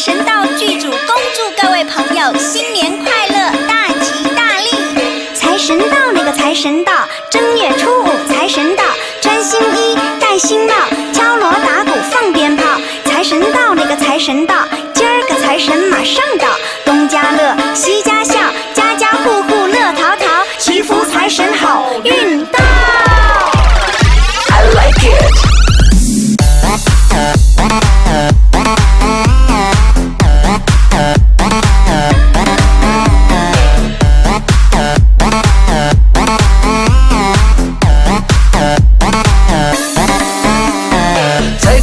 财神到剧组，恭祝各位朋友新年快乐，大吉大利！财神到，那个财神到，正月初五财神到，穿新衣，戴新帽，敲锣打鼓放鞭炮。财神到，那个财神到，今儿个财神马上到，东家乐，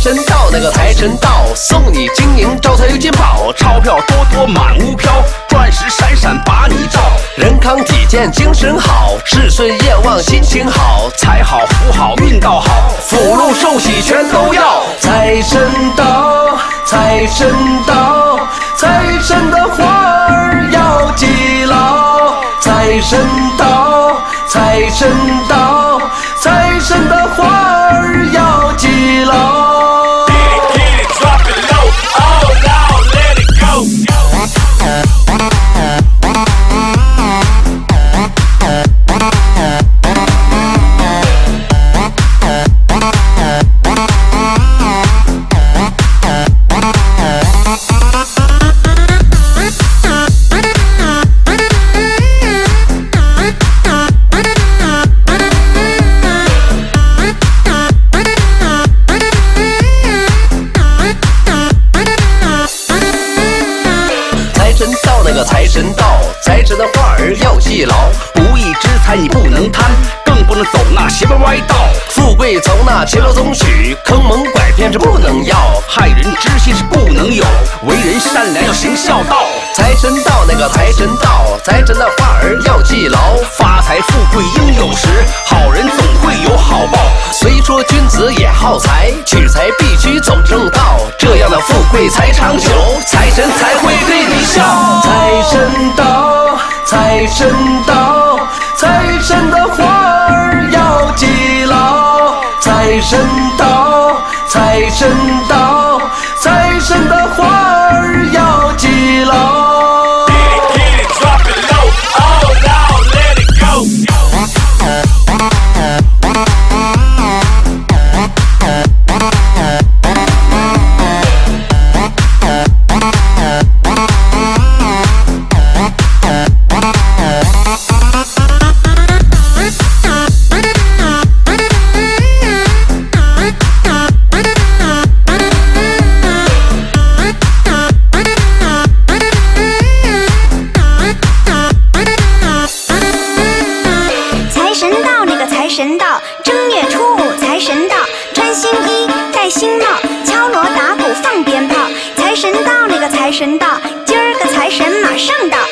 财神到，那个财神到，送你金银招财又进宝，钞票多多满屋飘，钻石闪闪把你照，人康体健精神好，事顺愿望心情好，财好福好运道好，福禄寿喜全都要。财神到，财神到，财神的花儿要记牢。财神到，财神到，财神的花那个财神到，财神的话儿要记牢。不义之财你不能贪，更不能走那邪门歪道。富贵从那前路中取，坑蒙拐骗是不能要。害人之心是不能有，为人善良要行孝道。财神到，那个财神到，财神的话儿要记牢。发财富贵应有时，好人总会有好报。虽说君子也好财，取财必须走正道，这样的富贵才长久，财神才会对你笑。财神到，财神，的花儿要记牢。财神到，财神到，财神的花财神到今儿个财神马上到。